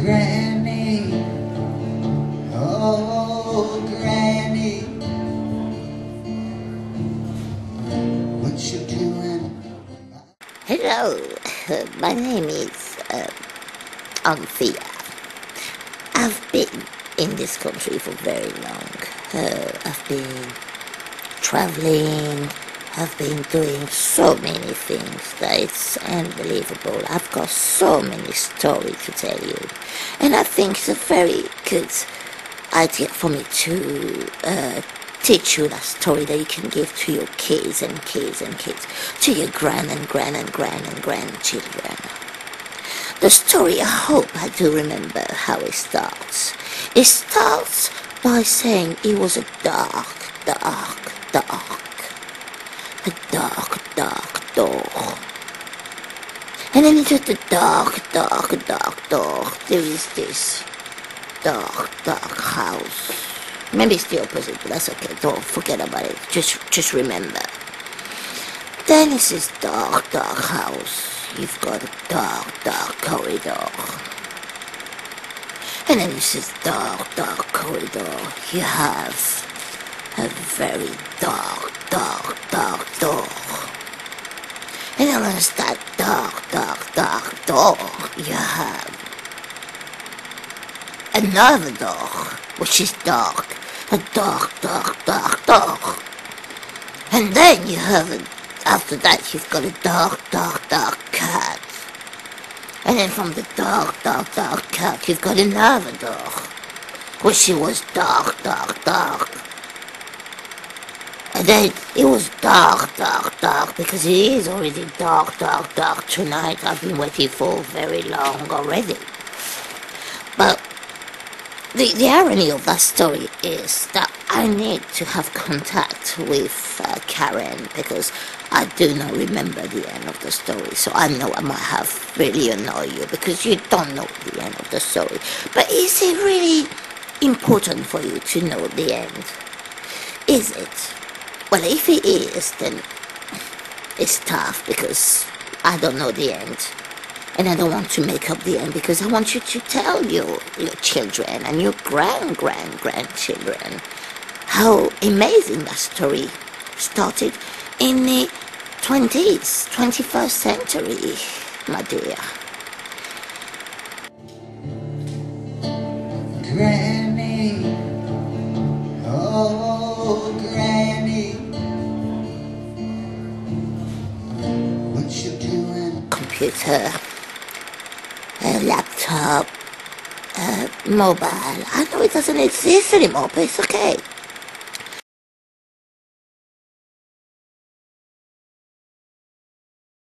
Granny, oh Granny, what you doing? Hello, my name is uh, Anthea. I've been in this country for very long. Uh, I've been traveling, I've been doing so many things that it's unbelievable. I've got so many stories to tell you. And I think it's a very good idea for me to uh, teach you that story that you can give to your kids and kids and kids, to your grand and grand and grand and grandchildren. The story, I hope I do remember how it starts. It starts by saying it was a dark, dark, dark, a dark, dark dog. And then into the dark, dark, dark, dark, there is this dark, dark house. Maybe it's the opposite, but that's okay. Don't forget about it. Just, just remember. Then it's this dark, dark house. You've got a dark, dark corridor. And then it's this dark, dark corridor. You have a very dark, dark door. And then there's that dark, dark, dark door. You have another door, which is dark. A dark, dark, dark door. And then you have, a, after that, you've got a dark, dark, dark cat. And then from the dark, dark, dark cat, you've got another door, which was dark, dark, dark. And then it was dark, dark, dark, because it is already dark, dark, dark tonight. I've been waiting for very long already. But the, the irony of that story is that I need to have contact with uh, Karen because I do not remember the end of the story. So I know I might have really annoyed you because you don't know the end of the story. But is it really important for you to know the end? Is it? Well, if it is, then it's tough because I don't know the end. And I don't want to make up the end because I want you to tell your, your children and your grand grand grandchildren how amazing that story started in the 20s, 21st century, my dear. Granny, Computer, a laptop, a mobile. I know it doesn't exist anymore, but it's okay.